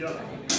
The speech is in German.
Ja.